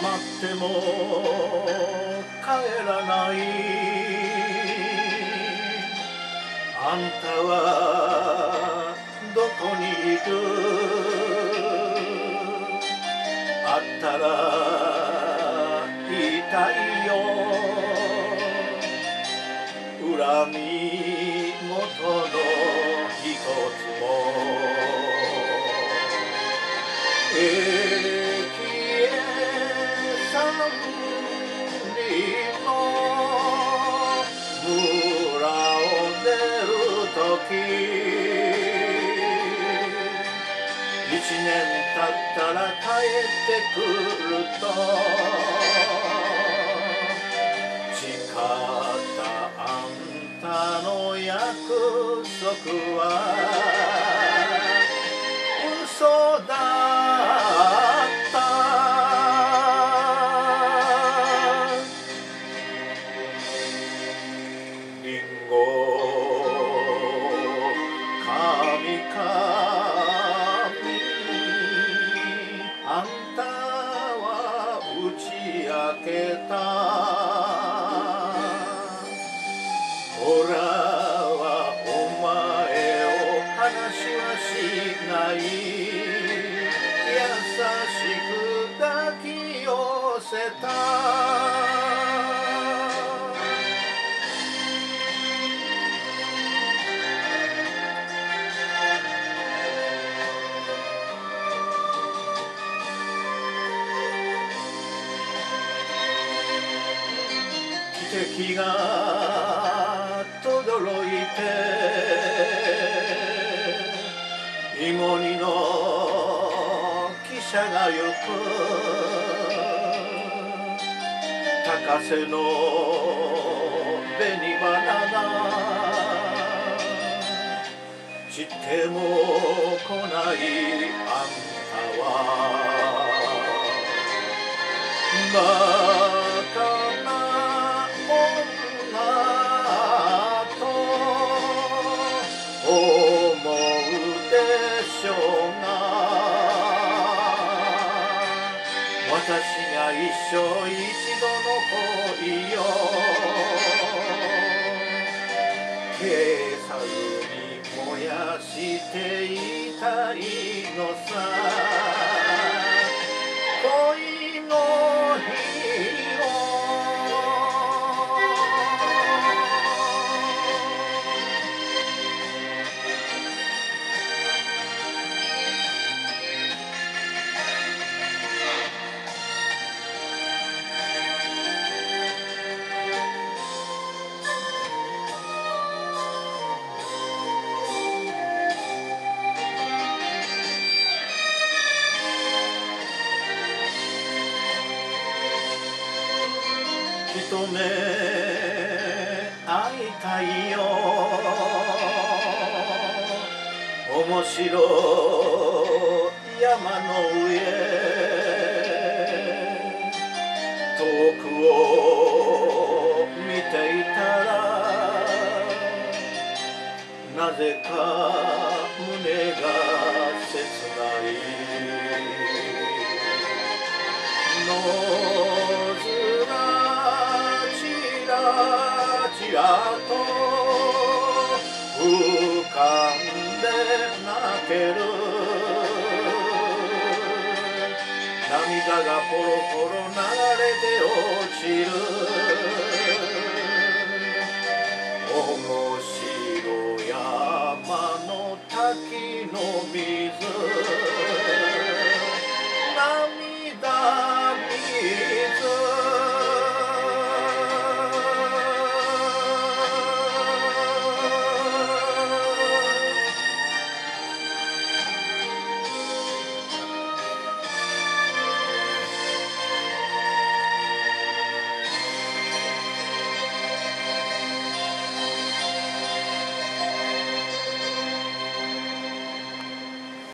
待っても帰らない。あんたはどこにいるあったら言いたいよ。一年経ったら帰ってくると。誓ったあんたの約束はけた。ほらはお前を話はしない。優しく抱き寄せた。跡が轟いて芋煮の汽車が行く高瀬の紅花が散っても来ないあんたは一生一度の恋よ。計算に燃やしていたいのさ一目会いたいよ。面白い山の上。遠くを見ていたらなぜからと浮かんで泣ける。涙がポロポロ流れて落ちる。